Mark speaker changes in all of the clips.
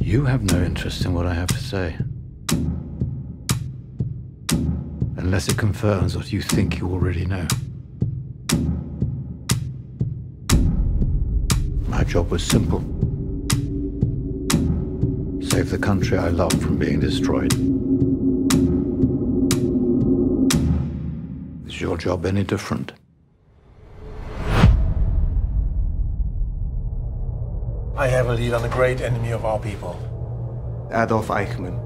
Speaker 1: You have no interest in what I have to say. Unless it confirms what you think you already know. My job was simple. Save the country I love from being destroyed. Is your job any different?
Speaker 2: I have a lead on the great enemy of our people.
Speaker 3: Adolf Eichmann.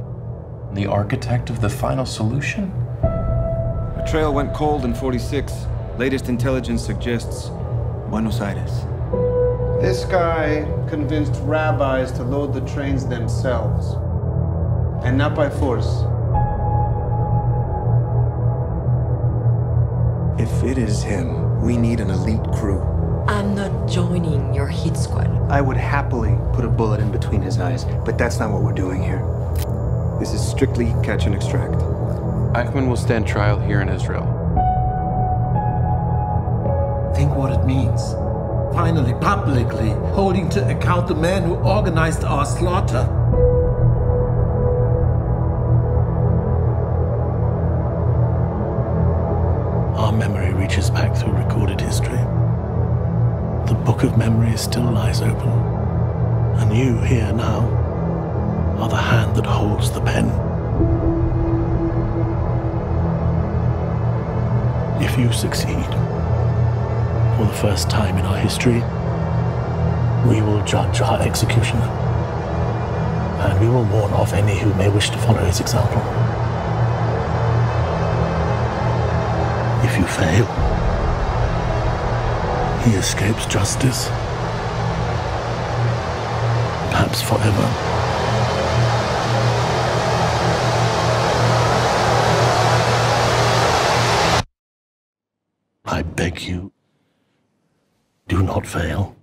Speaker 4: The architect of the final solution?
Speaker 3: The trail went cold in 46. Latest intelligence suggests Buenos Aires.
Speaker 5: This guy convinced rabbis to load the trains themselves, and not by force.
Speaker 3: If it is him, we need an elite crew.
Speaker 6: I'm not joining your hit squad.
Speaker 3: I would happily put a bullet in between his eyes, but that's not what we're doing here. This is strictly catch and extract.
Speaker 7: Eichmann will stand trial here in Israel.
Speaker 8: Think what it means. Finally, publicly, holding to account the man who organized our slaughter.
Speaker 9: Our memory reaches back through recorded history. The book of memory still lies open. And you, here now, are the hand that holds the pen. If you succeed, for the first time in our history, we will judge our executioner. And we will warn off any who may wish to follow his example. If you fail, he escapes justice. Perhaps forever. I beg you, do not fail.